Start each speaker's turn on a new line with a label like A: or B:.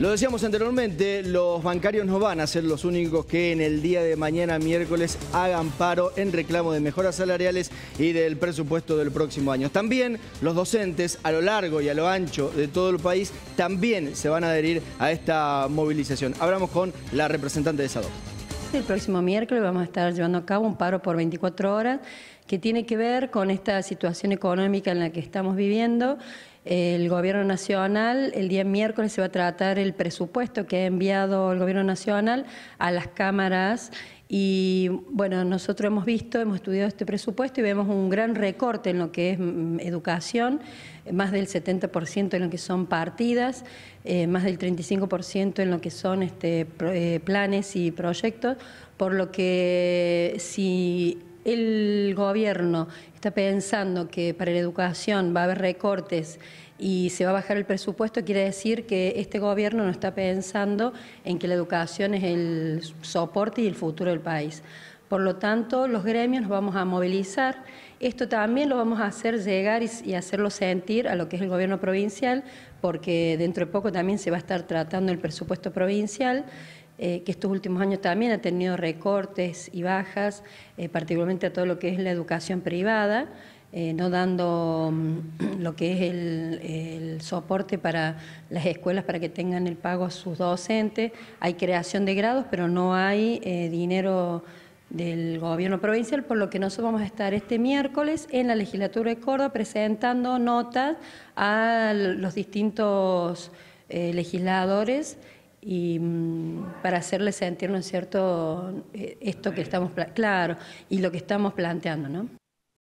A: Lo decíamos anteriormente, los bancarios no van a ser los únicos que en el día de mañana, miércoles, hagan paro en reclamo de mejoras salariales y del presupuesto del próximo año. También los docentes a lo largo y a lo ancho de todo el país también se van a adherir a esta movilización. Hablamos con la representante de SADO.
B: El próximo miércoles vamos a estar llevando a cabo un paro por 24 horas que tiene que ver con esta situación económica en la que estamos viviendo. El Gobierno Nacional, el día miércoles se va a tratar el presupuesto que ha enviado el Gobierno Nacional a las cámaras. Y bueno, nosotros hemos visto, hemos estudiado este presupuesto y vemos un gran recorte en lo que es mm, educación, más del 70% en lo que son partidas, eh, más del 35% en lo que son este, eh, planes y proyectos, por lo que si el gobierno está pensando que para la educación va a haber recortes y se va a bajar el presupuesto, quiere decir que este gobierno no está pensando en que la educación es el soporte y el futuro del país. Por lo tanto, los gremios nos vamos a movilizar. Esto también lo vamos a hacer llegar y, hacerlo sentir a lo que es el gobierno provincial, porque dentro de poco también se va a estar tratando el presupuesto provincial. Eh, que estos últimos años también ha tenido recortes y bajas, eh, particularmente a todo lo que es la educación privada, eh, no dando mm, lo que es el, soporte para las escuelas para que tengan el pago a sus docentes. Hay creación de grados, pero no hay dinero del gobierno provincial, por lo que nosotros vamos a estar este miércoles en la legislatura de Córdoba presentando notas a los distintos legisladores y mm, para hacerle sentir, ¿no es cierto?, eh, esto que estamos, claro, y lo que estamos planteando, ¿no?